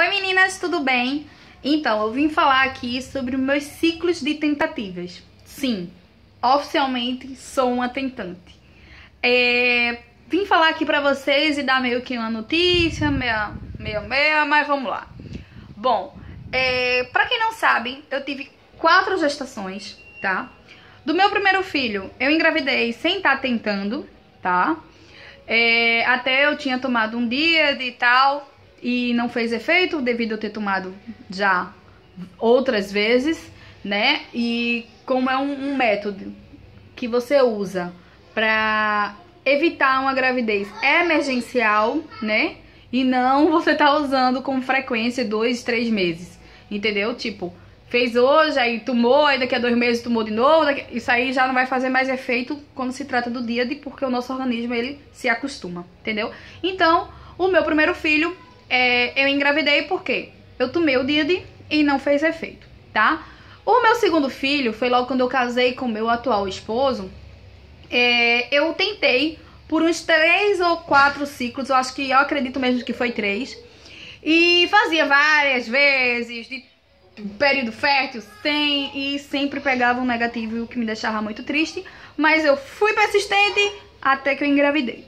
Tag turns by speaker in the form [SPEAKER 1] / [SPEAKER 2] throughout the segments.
[SPEAKER 1] Oi meninas, tudo bem? Então, eu vim falar aqui sobre meus ciclos de tentativas. Sim, oficialmente sou uma tentante. É, vim falar aqui pra vocês e dar meio que uma notícia, meia, meia, meia, mas vamos lá. Bom, é, pra quem não sabe, eu tive quatro gestações, tá? Do meu primeiro filho, eu engravidei sem estar tá tentando, tá? É, até eu tinha tomado um dia de tal e não fez efeito devido a ter tomado já outras vezes, né? E como é um, um método que você usa para evitar uma gravidez emergencial, né? E não você tá usando com frequência dois, três meses, entendeu? Tipo, fez hoje, aí tomou, aí daqui a dois meses tomou de novo, daqui... isso aí já não vai fazer mais efeito quando se trata do dia de porque o nosso organismo ele se acostuma, entendeu? Então, o meu primeiro filho, é, eu engravidei porque eu tomei o dia e não fez efeito, tá? O meu segundo filho foi logo quando eu casei com o meu atual esposo. É, eu tentei por uns três ou quatro ciclos, eu acho que eu acredito mesmo que foi três. E fazia várias vezes, de período fértil, sem e sempre pegava um negativo, o que me deixava muito triste. Mas eu fui persistente até que eu engravidei.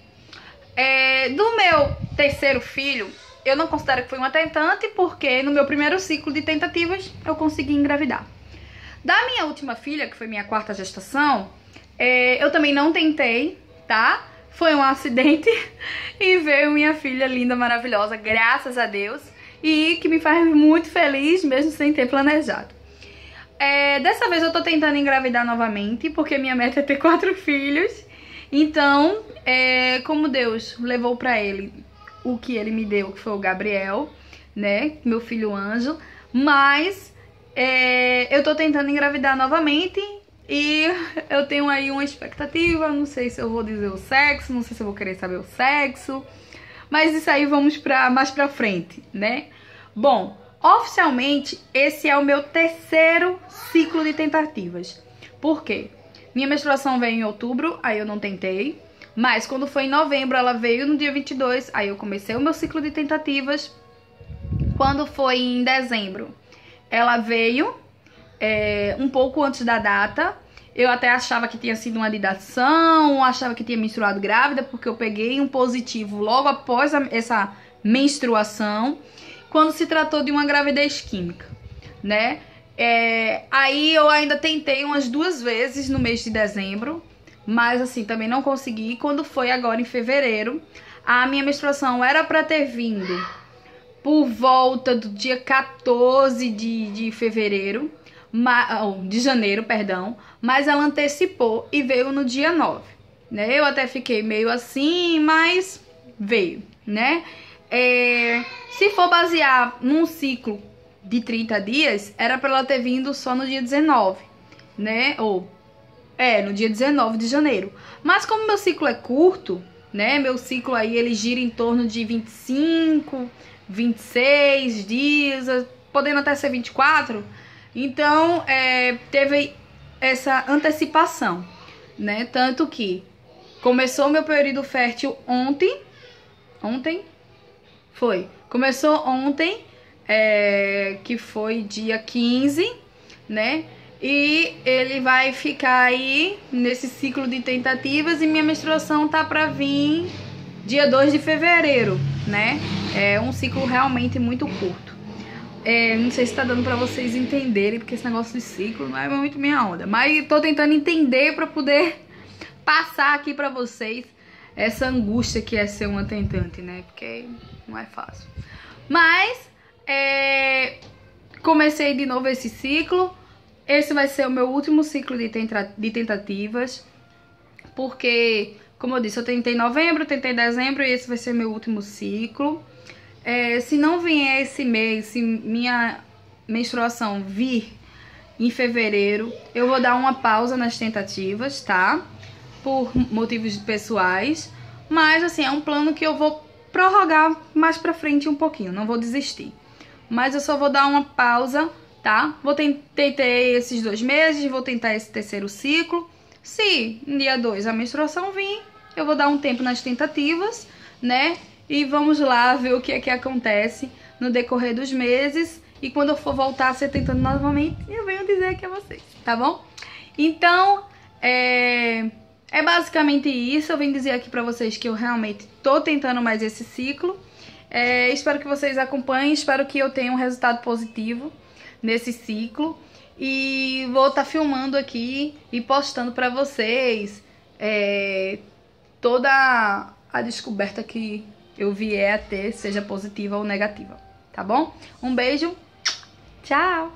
[SPEAKER 1] É, do meu terceiro filho, eu não considero que foi uma tentante, porque no meu primeiro ciclo de tentativas eu consegui engravidar. Da minha última filha, que foi minha quarta gestação, é, eu também não tentei, tá? Foi um acidente e veio minha filha linda, maravilhosa, graças a Deus e que me faz muito feliz, mesmo sem ter planejado. É, dessa vez eu tô tentando engravidar novamente, porque minha meta é ter quatro filhos. Então, é, como Deus levou para ele o que ele me deu, que foi o Gabriel, né? Meu filho anjo. Mas é, eu tô tentando engravidar novamente e eu tenho aí uma expectativa. Não sei se eu vou dizer o sexo, não sei se eu vou querer saber o sexo. Mas isso aí vamos pra, mais pra frente, né? Bom, oficialmente esse é o meu terceiro ciclo de tentativas. Por quê? Minha menstruação veio em outubro, aí eu não tentei. Mas quando foi em novembro, ela veio no dia 22, aí eu comecei o meu ciclo de tentativas. Quando foi em dezembro, ela veio é, um pouco antes da data. Eu até achava que tinha sido uma adidação, achava que tinha menstruado grávida, porque eu peguei um positivo logo após a, essa menstruação, quando se tratou de uma gravidez química, né? É, aí eu ainda tentei umas duas vezes no mês de dezembro, mas assim, também não consegui. Quando foi agora em fevereiro, a minha menstruação era para ter vindo por volta do dia 14 de, de fevereiro, de janeiro, perdão, mas ela antecipou e veio no dia 9, né? Eu até fiquei meio assim, mas veio, né? É, se for basear num ciclo de 30 dias, era para ela ter vindo só no dia 19, né? Ou é, no dia 19 de janeiro. Mas como meu ciclo é curto, né? Meu ciclo aí ele gira em torno de 25, 26 dias, podendo até ser 24, então, é, teve essa antecipação, né? Tanto que começou meu período fértil ontem. Ontem? Foi. Começou ontem, é, que foi dia 15, né? E ele vai ficar aí nesse ciclo de tentativas e minha menstruação tá pra vir dia 2 de fevereiro, né? É um ciclo realmente muito curto. É, não sei se tá dando pra vocês entenderem, porque esse negócio de ciclo não é muito minha onda. Mas tô tentando entender pra poder passar aqui pra vocês essa angústia que é ser uma tentante, né? Porque não é fácil. Mas, é, comecei de novo esse ciclo. Esse vai ser o meu último ciclo de, tenta de tentativas. Porque, como eu disse, eu tentei em novembro, tentei em dezembro e esse vai ser meu último ciclo. É, se não vier esse mês, se minha menstruação vir em fevereiro, eu vou dar uma pausa nas tentativas, tá? Por motivos pessoais. Mas, assim, é um plano que eu vou prorrogar mais pra frente um pouquinho, não vou desistir. Mas eu só vou dar uma pausa, tá? Vou tentar esses dois meses, vou tentar esse terceiro ciclo. Se no dia 2 a menstruação vir, eu vou dar um tempo nas tentativas, né? E vamos lá ver o que é que acontece no decorrer dos meses. E quando eu for voltar a ser tentando novamente, eu venho dizer aqui a vocês, tá bom? Então, é, é basicamente isso. Eu vim dizer aqui pra vocês que eu realmente tô tentando mais esse ciclo. É, espero que vocês acompanhem, espero que eu tenha um resultado positivo nesse ciclo. E vou estar tá filmando aqui e postando pra vocês é, toda a descoberta que eu vier a ter, seja positiva ou negativa, tá bom? Um beijo, tchau!